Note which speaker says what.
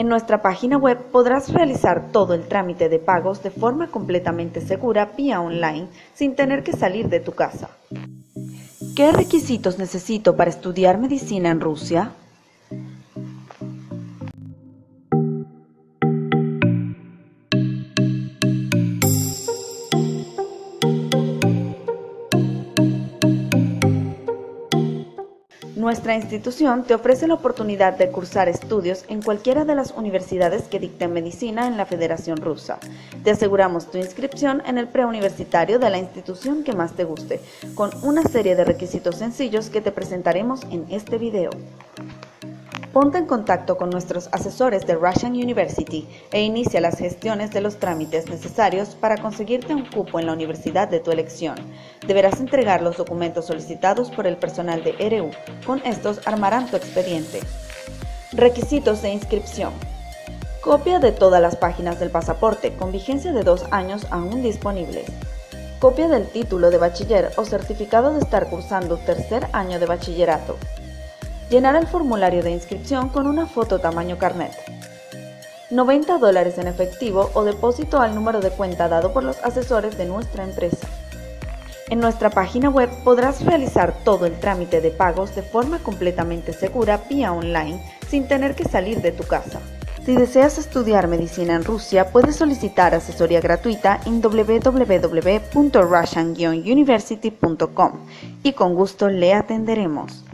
Speaker 1: En nuestra página web podrás realizar todo el trámite de pagos de forma completamente segura vía online sin tener que salir de tu casa. ¿Qué requisitos necesito para estudiar medicina en Rusia? Nuestra institución te ofrece la oportunidad de cursar estudios en cualquiera de las universidades que dicten medicina en la Federación Rusa. Te aseguramos tu inscripción en el preuniversitario de la institución que más te guste, con una serie de requisitos sencillos que te presentaremos en este video. Ponte en contacto con nuestros asesores de Russian University e inicia las gestiones de los trámites necesarios para conseguirte un cupo en la universidad de tu elección. Deberás entregar los documentos solicitados por el personal de RU. Con estos armarán tu expediente. Requisitos de inscripción. Copia de todas las páginas del pasaporte con vigencia de dos años aún disponibles. Copia del título de bachiller o certificado de estar cursando tercer año de bachillerato. Llenar el formulario de inscripción con una foto tamaño carnet. 90 dólares en efectivo o depósito al número de cuenta dado por los asesores de nuestra empresa. En nuestra página web podrás realizar todo el trámite de pagos de forma completamente segura vía online sin tener que salir de tu casa. Si deseas estudiar medicina en Rusia, puedes solicitar asesoría gratuita en www.russian-university.com y con gusto le atenderemos.